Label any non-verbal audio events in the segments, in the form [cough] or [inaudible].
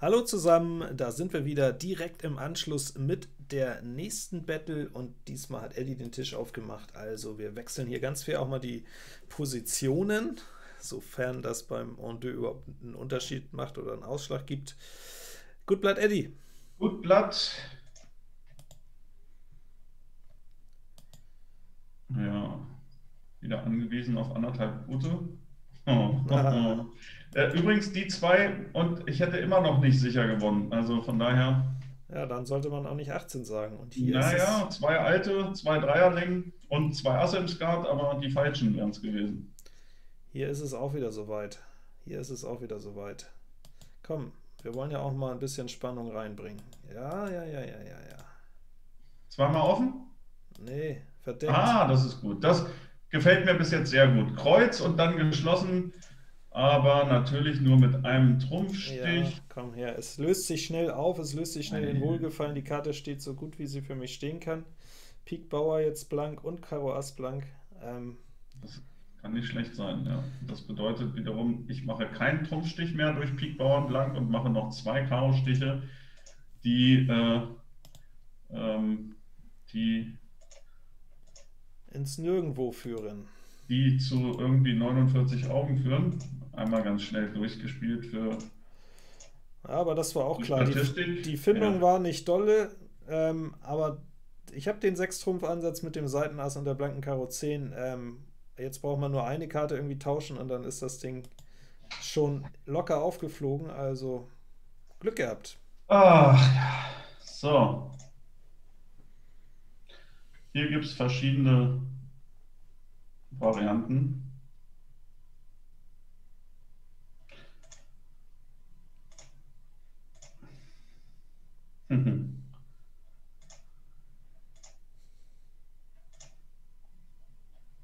Hallo zusammen, da sind wir wieder direkt im Anschluss mit der nächsten Battle und diesmal hat Eddie den Tisch aufgemacht, also wir wechseln hier ganz fair auch mal die Positionen, sofern das beim En deux überhaupt einen Unterschied macht oder einen Ausschlag gibt. Gut Blatt, Eddie. Gut Blatt. Ja, wieder angewiesen auf anderthalb gute. Oh, oh, oh. Äh, übrigens die zwei und ich hätte immer noch nicht sicher gewonnen. Also von daher. Ja, dann sollte man auch nicht 18 sagen. Und hier naja, ist zwei alte, zwei Dreierling und zwei Asse im Skat, aber die falschen wären es gewesen. Hier ist es auch wieder soweit. Hier ist es auch wieder soweit. Komm, wir wollen ja auch mal ein bisschen Spannung reinbringen. Ja, ja, ja, ja, ja, ja. Zweimal offen? Nee, verdeckt. Ah, das ist gut. Das gefällt mir bis jetzt sehr gut. Kreuz und dann geschlossen aber natürlich nur mit einem Trumpfstich. Ja, komm her, es löst sich schnell auf, es löst sich schnell in Wohlgefallen, die Karte steht so gut, wie sie für mich stehen kann. Pik Bauer jetzt blank und Karo Ass blank. Ähm, das kann nicht schlecht sein, ja. Das bedeutet wiederum, ich mache keinen Trumpfstich mehr durch Pik Bauern blank und mache noch zwei Karo-Stiche, die, äh, ähm, die ins Nirgendwo führen. Die zu irgendwie 49 Augen führen einmal ganz schnell durchgespielt für. Aber das war auch klar. Die, die, Findung ja. war nicht dolle, ähm, aber ich habe den Sechstrumpf-Ansatz mit dem Seitenass und der blanken Karo 10. Ähm, jetzt braucht man nur eine Karte irgendwie tauschen und dann ist das Ding schon locker aufgeflogen. Also Glück gehabt. Ach ja. So. Hier gibt es verschiedene Varianten. Mhm.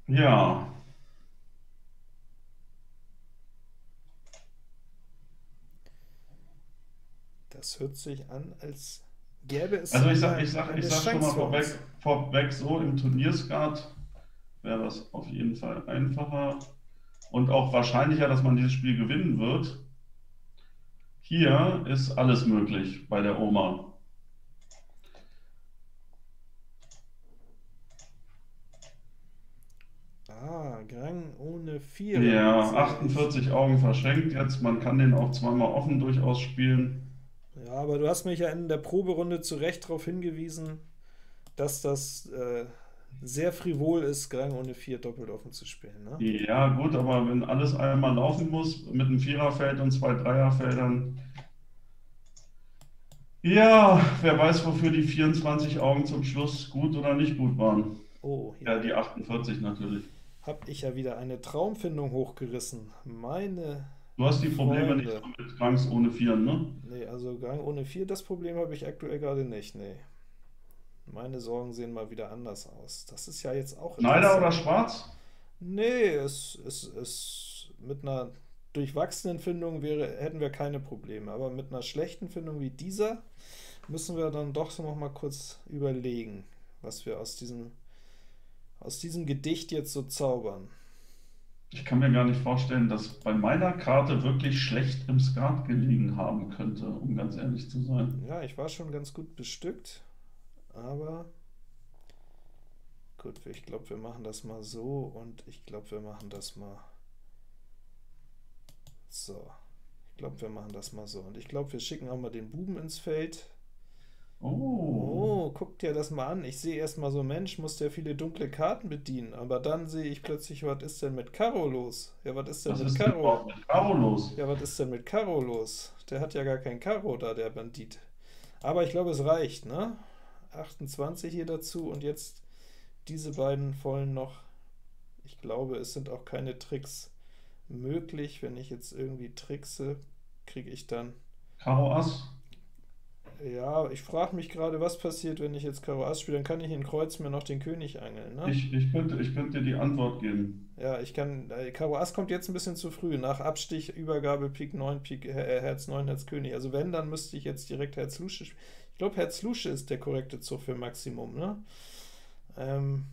Ja. Das hört sich an, als gäbe es. Also ich sag, ich sag, ich sag schon mal vorweg, vorweg, so im Turnierskat wäre das auf jeden Fall einfacher und auch wahrscheinlicher, dass man dieses Spiel gewinnen wird. Hier ist alles möglich bei der Oma. Grang ohne 4. Ja, 48 Augen verschenkt jetzt. Man kann den auch zweimal offen durchaus spielen. Ja, aber du hast mich ja in der Proberunde zu Recht darauf hingewiesen, dass das äh, sehr frivol ist, Grang ohne 4 doppelt offen zu spielen. Ne? Ja, gut, aber wenn alles einmal laufen muss, mit einem Viererfeld und zwei Dreierfeldern. Ja, wer weiß, wofür die 24 Augen zum Schluss gut oder nicht gut waren. Oh, ja. ja, die 48 natürlich habe ich ja wieder eine Traumfindung hochgerissen. Meine. Du hast die Probleme Freunde. nicht so mit Gangs ohne Vier, ne? Nee, also Gang ohne Vier, das Problem habe ich aktuell gerade nicht, nee. Meine Sorgen sehen mal wieder anders aus. Das ist ja jetzt auch. Schneider oder schwarz? Nee, es ist mit einer durchwachsenen Findung wäre, hätten wir keine Probleme. Aber mit einer schlechten Findung wie dieser müssen wir dann doch noch mal kurz überlegen, was wir aus diesem aus diesem Gedicht jetzt so zaubern? Ich kann mir gar nicht vorstellen, dass bei meiner Karte wirklich schlecht im Skat gelegen haben könnte, um ganz ehrlich zu sein. Ja, ich war schon ganz gut bestückt, aber gut, ich glaube, wir machen das mal so und ich glaube, wir machen das mal so. Ich glaube, wir machen das mal so. Und ich glaube, wir schicken auch mal den Buben ins Feld. Oh. oh, guck dir das mal an. Ich sehe erstmal so, Mensch, muss der viele dunkle Karten bedienen. Aber dann sehe ich plötzlich, was ist denn mit Karo los? Ja, was ist denn was mit ist Karo? mit Karo los? Ja, was ist denn mit Karo los? Der hat ja gar kein Karo da, der Bandit. Aber ich glaube, es reicht, ne? 28 hier dazu und jetzt diese beiden vollen noch. Ich glaube, es sind auch keine Tricks möglich. Wenn ich jetzt irgendwie trickse, kriege ich dann Karo Ass. Ja, ich frage mich gerade, was passiert, wenn ich jetzt Karo Ass spiele, dann kann ich in Kreuz mir noch den König angeln, ne? Ich, ich, könnte, ich könnte dir die Antwort geben. Ja, ich kann, äh, Karo Ass kommt jetzt ein bisschen zu früh, nach Abstich, Übergabe, Pik 9, Pik, äh, Herz 9, Herz König. Also wenn, dann müsste ich jetzt direkt Herz Lusche spielen. Ich glaube, Herz Lusche ist der korrekte Zug für Maximum, ne? Ähm,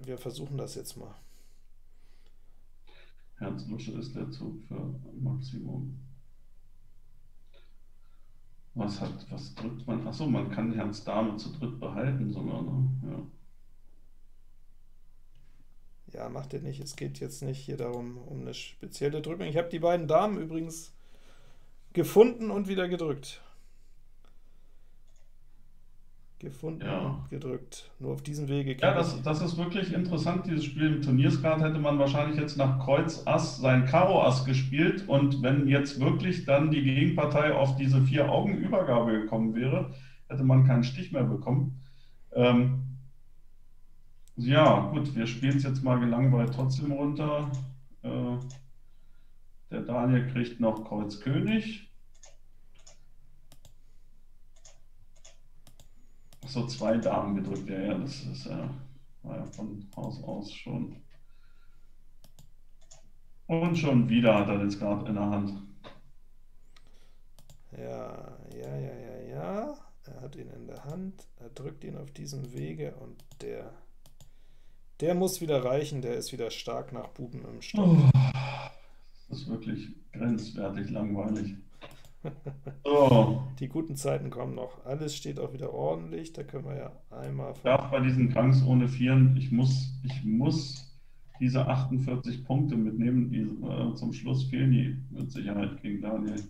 wir versuchen das jetzt mal. Herz Lusche ist der Zug für Maximum. was hat, was drückt man? Achso, man kann Herz Dame zu dritt behalten sogar, ne? Ja. Ja, macht er nicht. Es geht jetzt nicht hier darum, um eine spezielle Drückung. Ich habe die beiden Damen übrigens gefunden und wieder gedrückt. Gefunden ja. und gedrückt. Nur auf diesem Wege. Ja, das, das ist wirklich interessant, dieses Spiel. Im Turniersgrad hätte man wahrscheinlich jetzt nach Kreuz Ass sein Karo Ass gespielt und wenn jetzt wirklich dann die Gegenpartei auf diese vier Augen Übergabe gekommen wäre, hätte man keinen Stich mehr bekommen. Ähm, ja, gut, wir spielen es jetzt mal gelangweilt trotzdem runter. Äh, der Daniel kriegt noch Kreuz König. So zwei Damen gedrückt, ja, ja, das ist ja, war ja von Haus aus schon. Und schon wieder hat er jetzt gerade in der Hand. Ja, ja, ja, ja, ja. Er hat ihn in der Hand. Er drückt ihn auf diesem Wege und der der muss wieder reichen, der ist wieder stark nach Buben im Stock. Oh, das ist wirklich grenzwertig langweilig. [laughs] Die guten Zeiten kommen noch. Alles steht auch wieder ordentlich. Da können wir ja einmal. Ich darf bei diesen Kranks ohne Vieren, ich muss, ich muss diese 48 Punkte mitnehmen. Die, äh, zum Schluss fehlen die mit Sicherheit gegen Daniel.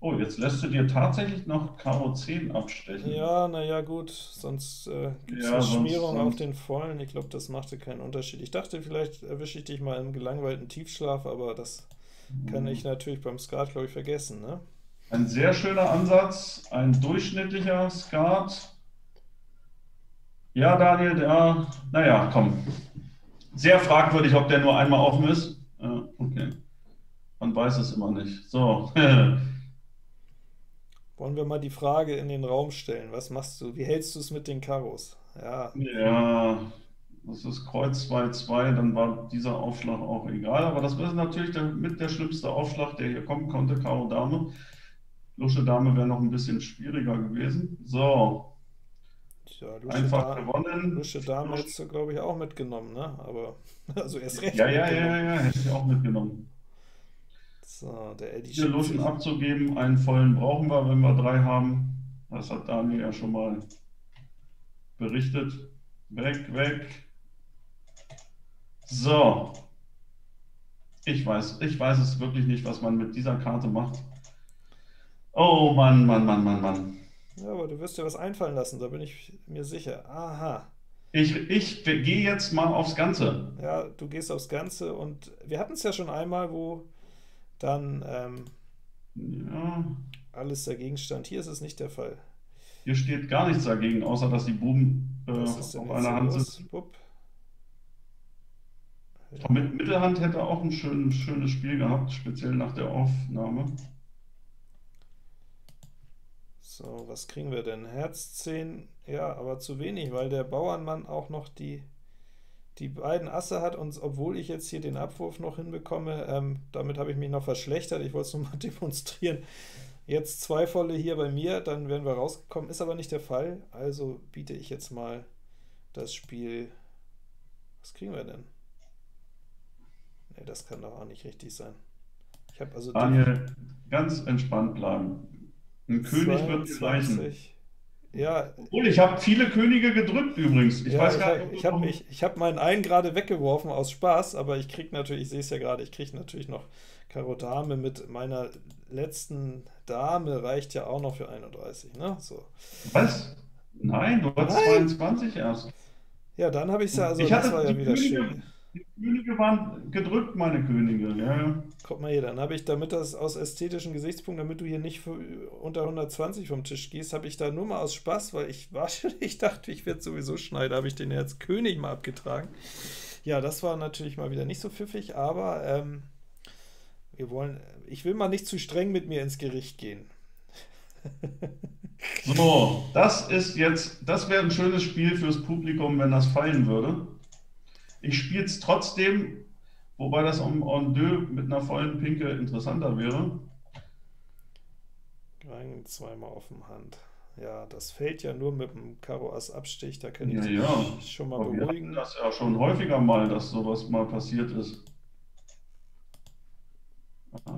Oh, jetzt lässt du dir tatsächlich noch Karo 10 abstechen. Ja, naja, gut. Sonst äh, gibt es ja, eine Schmierung sonst... auf den Vollen. Ich glaube, das machte keinen Unterschied. Ich dachte, vielleicht erwische ich dich mal im gelangweilten Tiefschlaf, aber das mhm. kann ich natürlich beim Skat, glaube ich, vergessen. Ne? Ein sehr schöner Ansatz, ein durchschnittlicher Skat. Ja, Daniel, der, naja, komm. Sehr fragwürdig, ob der nur einmal offen ist. Äh, okay. Man weiß es immer nicht. So. [laughs] Wollen wir mal die Frage in den Raum stellen. Was machst du? Wie hältst du es mit den Karos? Ja. Ja, das ist Kreuz 2-2, dann war dieser Aufschlag auch egal. Aber das wäre natürlich der, mit der schlimmste Aufschlag, der hier kommen konnte, Karo Dame. Lusche Dame wäre noch ein bisschen schwieriger gewesen. So. Tja, Einfach da gewonnen. Lusche Dame hättest du, glaube ich, auch mitgenommen, ne? Aber [laughs] also erst recht. Ja, ja, ja, ja, hätte ich auch mitgenommen. So, der Eddie Vier Luschen abzugeben, einen vollen brauchen wir, wenn wir drei haben. Das hat Daniel ja schon mal berichtet. Weg, weg. So. Ich weiß, ich weiß es wirklich nicht, was man mit dieser Karte macht. Oh Mann, Mann, Mann, Mann, Mann. Ja, aber du wirst dir was einfallen lassen, da bin ich mir sicher. Aha. Ich, ich gehe jetzt mal aufs Ganze. Ja, du gehst aufs Ganze und wir hatten es ja schon einmal, wo dann ähm, ja. alles dagegen stand. Hier ist es nicht der Fall. Hier steht gar nichts dagegen, außer dass die Buben äh, auf einer Hand sitzen. Ja. Mit Mittelhand hätte er auch ein schön, schönes Spiel gehabt, speziell nach der Aufnahme. So, was kriegen wir denn? Herz 10, ja, aber zu wenig, weil der Bauernmann auch noch die die beiden Asse hat und obwohl ich jetzt hier den Abwurf noch hinbekomme, ähm, damit habe ich mich noch verschlechtert, ich wollte es nur mal [laughs] demonstrieren, jetzt zwei volle hier bei mir, dann wären wir rausgekommen, ist aber nicht der Fall, also biete ich jetzt mal das Spiel, was kriegen wir denn? Ne, das kann doch auch nicht richtig sein. Ich habe also Daniel, ganz entspannt bleiben. Ein König wird reichen. Ja. Obwohl, ich habe viele Könige gedrückt übrigens. Ich ja, weiß gar nicht. Ich habe ich, hab meinen einen gerade weggeworfen aus Spaß, aber ich kriege natürlich, ich sehe es ja gerade, ich kriege natürlich noch Karo Dame mit meiner letzten Dame reicht ja auch noch für 31, ne? So. Was? Nein, du hast Nein. 22 erst. Ja, dann habe ich es ja, also ich das war ja wieder Könige, schön. Die Könige waren gedrückt, meine Könige. Ja, Guck mal hier, dann habe ich, damit das aus ästhetischen Gesichtspunkten, damit du hier nicht unter 120 vom Tisch gehst, habe ich da nur mal aus Spaß, weil ich war schon, [laughs] ich dachte, ich werde sowieso schneiden, habe ich den jetzt König mal abgetragen. Ja, das war natürlich mal wieder nicht so pfiffig, aber ähm, wir wollen, ich will mal nicht zu streng mit mir ins Gericht gehen. so, das ist jetzt, das wäre ein schönes Spiel fürs Publikum, wenn das fallen würde. Ich spiele es trotzdem, wobei das en, en deux mit einer vollen Pinke interessanter wäre. Rein zweimal auf dem Hand. Ja, das fällt ja nur mit dem Karo Ass Abstich, da kann ich ja, ja. schon mal Aber beruhigen. Wir das ja schon häufiger mal, dass sowas mal passiert ist.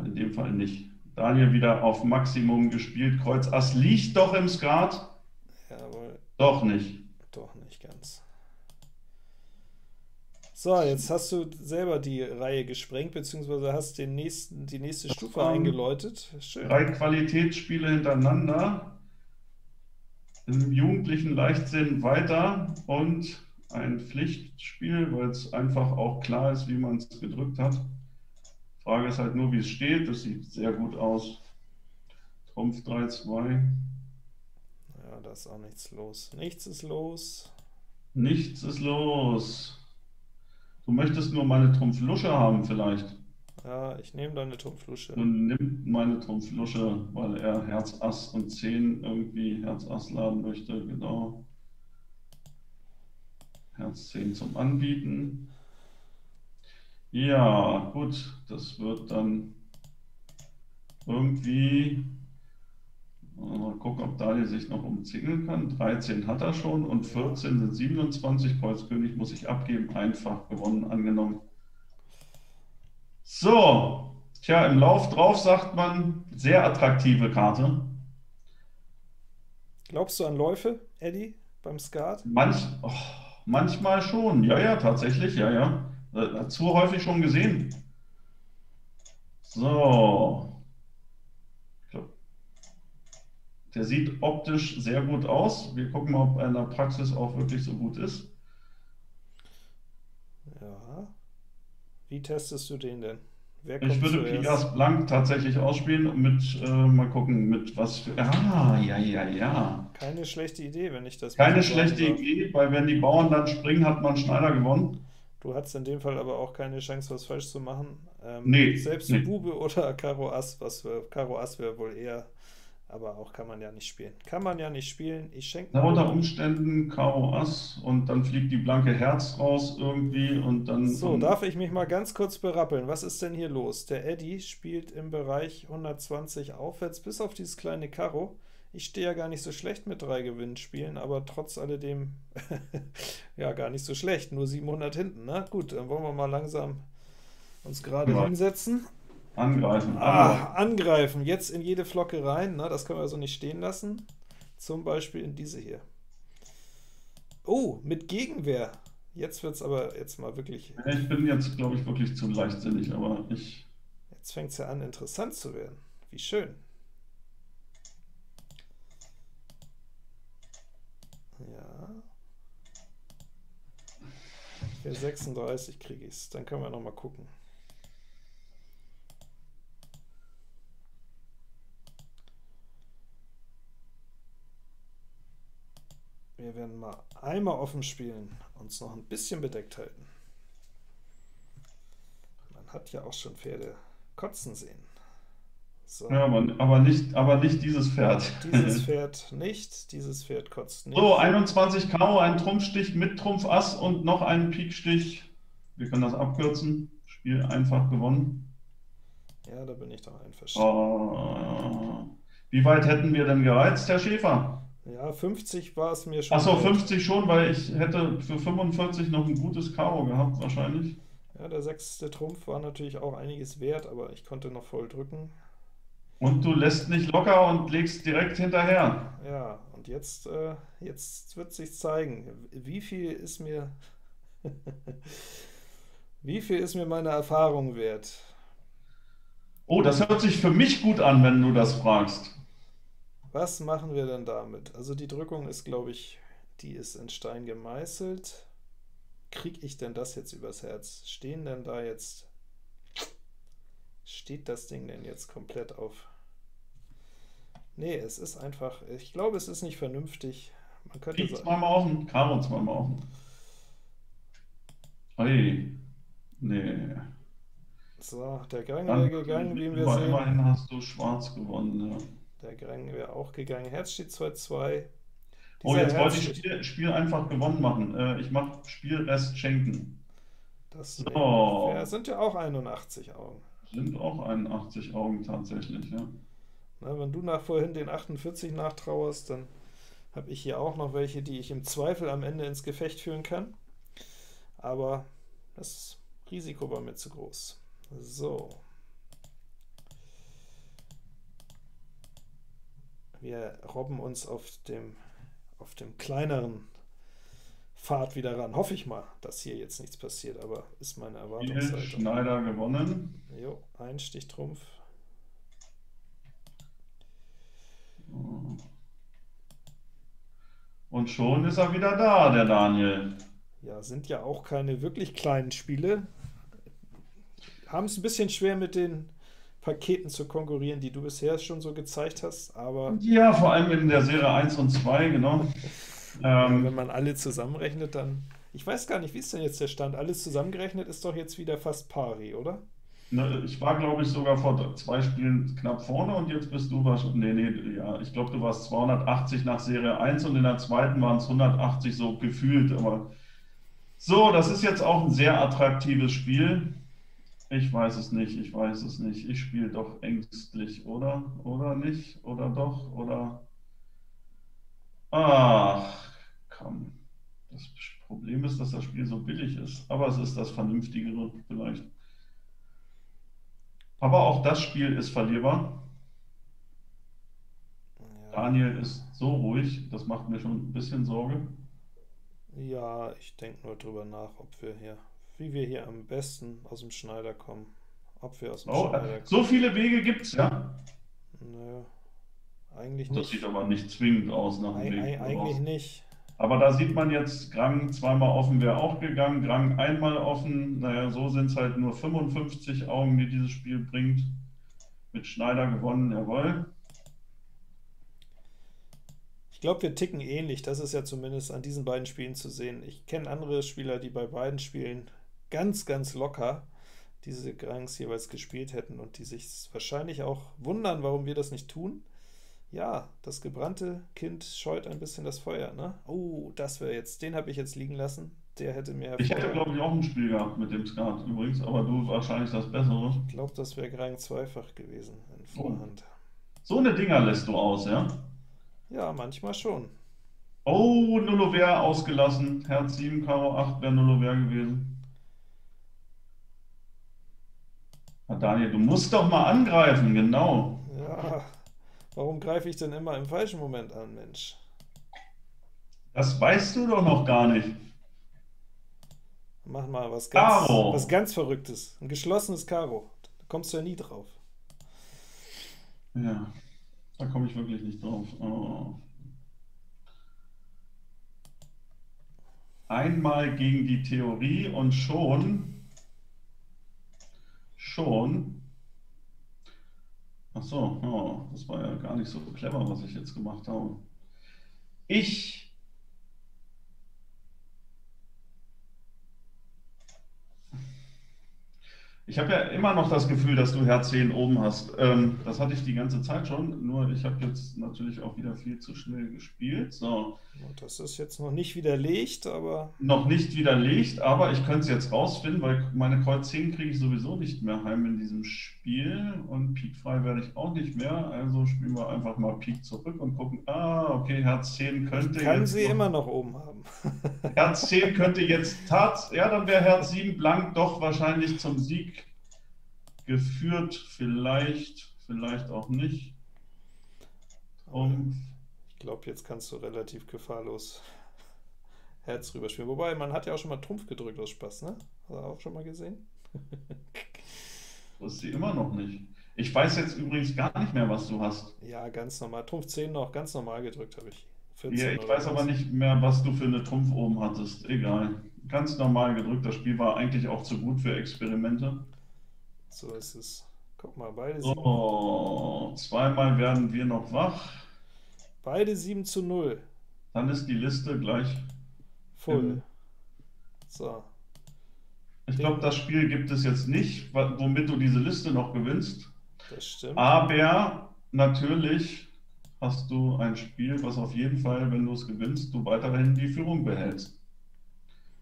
In dem Fall nicht. Daniel wieder auf Maximum gespielt. Kreuz Ass liegt doch im Skat. Jawohl. Doch nicht. Doch nicht ganz. So, jetzt hast du selber die Reihe gesprengt, beziehungsweise hast den nächsten, die nächste Stufe um, eingeläutet. Schön. Drei Qualitätsspiele hintereinander. Im jugendlichen Leichtsinn weiter und ein Pflichtspiel, weil es einfach auch klar ist, wie man es gedrückt hat. Frage ist halt nur, wie es steht. Das sieht sehr gut aus. Trumpf 3-2. Ja, da ist auch nichts los. Nichts ist los. Nichts ist los. Du möchtest nur meine Trumpflusche haben vielleicht. Ja, ich nehme deine Trumpflusche. Und nimm meine Trumpflusche, weil er Herz Ass und 10 irgendwie Herz Ass laden möchte, genau. Herz 10 zum Anbieten. Ja, gut, das wird dann irgendwie, mal gucken, ob Daniel sich noch umzingeln kann. 13 hat er schon und 14 sind 27. Kreuz König muss ich abgeben, einfach gewonnen, angenommen. So, tja, im Lauf drauf sagt man, sehr attraktive Karte. Glaubst du an Läufe, Eddie, beim Skat? Manch, oh, manchmal schon, ja, ja, tatsächlich, ja, ja. Äh, zu häufig schon gesehen. So. Der sieht optisch sehr gut aus. Wir gucken mal, ob er in der Praxis auch wirklich so gut ist. Ja. Wie testest du den denn? ich würde Pigas Blank tatsächlich ausspielen mit, äh, mal gucken, mit was für. Ah, ja, ja, ja. Keine schlechte Idee, wenn ich das. Keine schlechte Idee, weil wenn die Bauern dann springen, hat man Schneider gewonnen. Du hattest in dem Fall aber auch keine Chance, was falsch zu machen. Ähm, nee. Selbst nee. Bube oder Karo Ass, was für, Karo Ass wäre wohl eher, aber auch kann man ja nicht spielen. Kann man ja nicht spielen. Ich schenke Na, unter Umständen Karo Ass und dann fliegt die blanke Herz raus irgendwie und dann. So, dann darf ich mich mal ganz kurz berappeln. Was ist denn hier los? Der Eddie spielt im Bereich 120 aufwärts, bis auf dieses kleine Karo. Ich stehe ja gar nicht so schlecht mit drei Gewinnspielen, aber trotz alledem [laughs] ja gar nicht so schlecht. Nur 700 hinten. Na gut, dann wollen wir mal langsam uns gerade ja. hinsetzen. Angreifen. Ah, angreifen. Jetzt in jede Flocke rein. Na, das können wir so nicht stehen lassen. Zum Beispiel in diese hier. Oh, mit Gegenwehr. Jetzt wird es aber jetzt mal wirklich. Ich bin jetzt, glaube ich, wirklich zu leichtsinnig, aber ich. Jetzt fängt es ja an, interessant zu werden. Wie schön. Ja. Für 36 kriege ich es. Dann können wir noch mal gucken. Wir werden mal einmal offen spielen, uns noch ein bisschen bedeckt halten. Man hat ja auch schon Pferde kotzen sehen. So. Ja, aber, aber, nicht, aber nicht dieses Pferd. Dieses [laughs] Pferd nicht, dieses Pferd kotzt nicht. So, 21 Karo, ein Trumpfstich mit Trumpf Ass und noch einen Pikstich. Wir können das abkürzen. Spiel einfach gewonnen. Ja, da bin ich doch einverstanden. Oh, wie weit hätten wir denn gereizt, Herr Schäfer? Ja, 50 war es mir schon. Achso, 50 schon, weil ich hätte für 45 noch ein gutes Karo gehabt, wahrscheinlich. Ja, der sechste Trumpf war natürlich auch einiges wert, aber ich konnte noch voll drücken. Und du lässt nicht locker und legst direkt hinterher. Ja, und jetzt, äh, jetzt wird sich zeigen, wie viel ist mir, [laughs] wie viel ist mir meine Erfahrung wert? Oh, das hört sich für mich gut an, wenn du das fragst. Was machen wir denn damit? Also die Drückung ist, glaube ich, die ist in Stein gemeißelt. Kriege ich denn das jetzt übers Herz? Stehen denn da jetzt Steht das Ding denn jetzt komplett auf? Nee, es ist einfach, ich glaube, es ist nicht vernünftig. Man könnte Pik zweimal offen, Karo zweimal offen. Ui, nee. So, der Gang wäre gegangen, wie wir sehen. Immerhin hast du schwarz gewonnen, ja. Der Gang wäre auch gegangen. Herz steht 2-2. Oh, jetzt Herz wollte ich Spiel, Spiel, einfach gewonnen machen. Äh, ich mache Spielrest schenken. Das so. sind ja auch 81 Augen. Sind auch 81 Augen tatsächlich, ja. Na, wenn du nach vorhin den 48 nachtrauerst, dann habe ich hier auch noch welche, die ich im Zweifel am Ende ins Gefecht führen kann. Aber das Risiko war mir zu groß. So. Wir robben uns auf dem, auf dem kleineren Pfad wieder ran. Hoffe ich mal, dass hier jetzt nichts passiert, aber ist meine Erwartungshaltung. Schneider gewonnen. Jo, ein Stichtrumpf. Und schon ist er wieder da, der Daniel. Ja, sind ja auch keine wirklich kleinen Spiele. Haben es ein bisschen schwer mit den Paketen zu konkurrieren, die du bisher schon so gezeigt hast, aber. Ja, vor allem in der Serie 1 und 2, genau. ähm, wenn man alle zusammenrechnet, dann. Ich weiß gar nicht, wie ist denn jetzt der Stand? Alles zusammengerechnet ist doch jetzt wieder fast pari, oder? Ne, ich war, glaube ich, sogar vor zwei Spielen knapp vorne und jetzt bist du wahrscheinlich. Nee, nee, ja, ich glaube, du warst 280 nach Serie 1 und in der zweiten waren es 180 so gefühlt. Aber so, das ist jetzt auch ein sehr attraktives Spiel. Ich weiß es nicht, ich weiß es nicht. Ich spiele doch ängstlich, oder? Oder nicht? Oder doch? Oder. Ach, komm. Das Problem ist, dass das Spiel so billig ist. Aber es ist das Vernünftigere vielleicht. Aber auch das Spiel ist verlierbar. Ja. Daniel ist so ruhig, das macht mir schon ein bisschen Sorge. Ja, ich denke nur drüber nach, ob wir hier, wie wir hier am besten aus dem Schneider kommen. Ob wir aus dem oh, Schneider kommen. So viele Wege gibt es, ja? Nö, eigentlich nicht. Das sieht aber nicht zwingend aus nach dem Weg. Eigentlich nicht. Aber da sieht man jetzt, Grang zweimal offen wäre auch gegangen, Grang einmal offen. Naja, so sind es halt nur 55 Augen, die dieses Spiel bringt. Mit Schneider gewonnen, jawohl. Ich glaube, wir ticken ähnlich. Das ist ja zumindest an diesen beiden Spielen zu sehen. Ich kenne andere Spieler, die bei beiden Spielen ganz, ganz locker diese Grangs jeweils gespielt hätten und die sich wahrscheinlich auch wundern, warum wir das nicht tun. Ja, das gebrannte Kind scheut ein bisschen das Feuer, ne? Oh, das wäre jetzt, den habe ich jetzt liegen lassen. Der hätte mir Ich hätte, glaube ich, auch ein Spiel gehabt mit dem Skat übrigens, aber du wahrscheinlich das Bessere. Ich glaube, das wäre Grang zweifach gewesen in oh. Vorhand. Oh. So eine Dinger lässt du aus, ja? Ja, manchmal schon. Oh, Nullover ausgelassen. Herz 7, Karo 8 wäre Nullover gewesen. Na, Daniel, du musst doch mal angreifen, genau. Ja, Warum greife ich denn immer im falschen Moment an, Mensch? Das weißt du doch noch gar nicht. Mach mal was ganz, was ganz Verrücktes. Ein geschlossenes Karo. Da kommst du ja nie drauf. Ja, da komme ich wirklich nicht drauf. Oh. Einmal gegen die Theorie und schon, schon Ach so, oh, das war ja gar nicht so clever, was ich jetzt gemacht habe. Ich Ich habe ja immer noch das Gefühl, dass du Herz 10 oben hast. Ähm, das hatte ich die ganze Zeit schon, nur ich habe jetzt natürlich auch wieder viel zu schnell gespielt. So. Das ist jetzt noch nicht widerlegt, aber. Noch nicht widerlegt, aber ich könnte es jetzt rausfinden, weil meine Kreuz 10 kriege ich sowieso nicht mehr heim in diesem Spiel und Pik frei werde ich auch nicht mehr. Also spielen wir einfach mal Pik zurück und gucken. Ah, okay, Herz 10 könnte. Ich kann sie noch, immer noch oben haben. Herz 10 könnte jetzt Tat. Ja, dann wäre Herz 7 blank doch wahrscheinlich zum Sieg geführt, vielleicht, vielleicht auch nicht. Um, ich glaube, jetzt kannst du relativ gefahrlos Herz rüberspielen. Wobei, man hat ja auch schon mal Trumpf gedrückt aus Spaß, ne? Hast du auch schon mal gesehen? [laughs] Wusste sie immer noch nicht. Ich weiß jetzt übrigens gar nicht mehr, was du hast. Ja, ganz normal. Trumpf 10 noch, ganz normal gedrückt habe ich. Ja, ich weiß was. aber nicht mehr, was du für eine Trumpf oben hattest. Egal. Ganz normal gedrückt. Das Spiel war eigentlich auch zu gut für Experimente. So ist es. Guck mal, beide. Oh, zweimal werden wir noch wach. Beide 7 zu 0. Dann ist die Liste gleich voll. So. Ich glaube, das Spiel gibt es jetzt nicht, womit du diese Liste noch gewinnst. Das stimmt. Aber natürlich hast du ein Spiel, was auf jeden Fall, wenn du es gewinnst, du weiterhin die Führung behältst.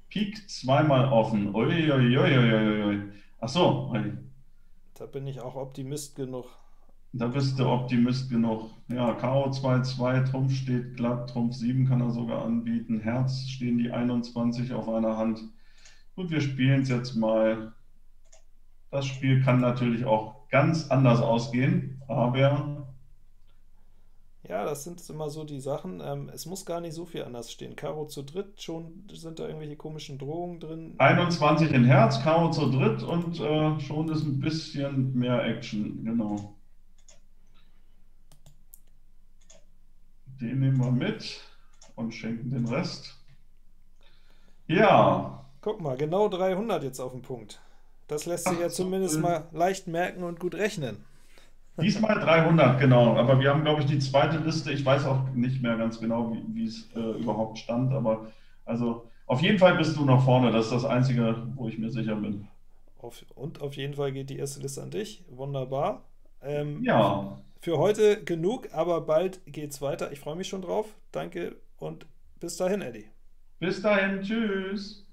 Pik zweimal offen. Uiuiuiui. Achso, da bin ich auch Optimist genug. Da bist du Optimist genug. Ja, Karo 2-2, Trumpf steht glatt, Trumpf 7 kann er sogar anbieten, Herz stehen die 21 auf einer Hand. Gut, wir spielen es jetzt mal. Das Spiel kann natürlich auch ganz anders ausgehen, aber Ja, das sind immer so die Sachen. Ähm, es muss gar nicht so viel anders stehen. Karo zu dritt, schon sind da irgendwelche komischen Drohungen drin. 21 in Herz, Karo zu dritt und äh, schon ist ein bisschen mehr Action, genau. Den nehmen wir mit und schenken den Rest. Ja. Guck mal, genau 300 jetzt auf den Punkt. Das lässt sich ja zumindest mal leicht merken und gut rechnen. Diesmal 300, genau. Aber wir haben, glaube ich, die zweite Liste. Ich weiß auch nicht mehr ganz genau, wie, es äh, überhaupt stand. Aber also auf jeden Fall bist du noch vorne. Das ist das Einzige, wo ich mir sicher bin. Auf, und auf jeden Fall geht die erste Liste an dich. Wunderbar. Ähm, ja. Für heute genug, aber bald geht's weiter. Ich freue mich schon drauf. Danke und bis dahin, Eddie. Bis dahin. Tschüss.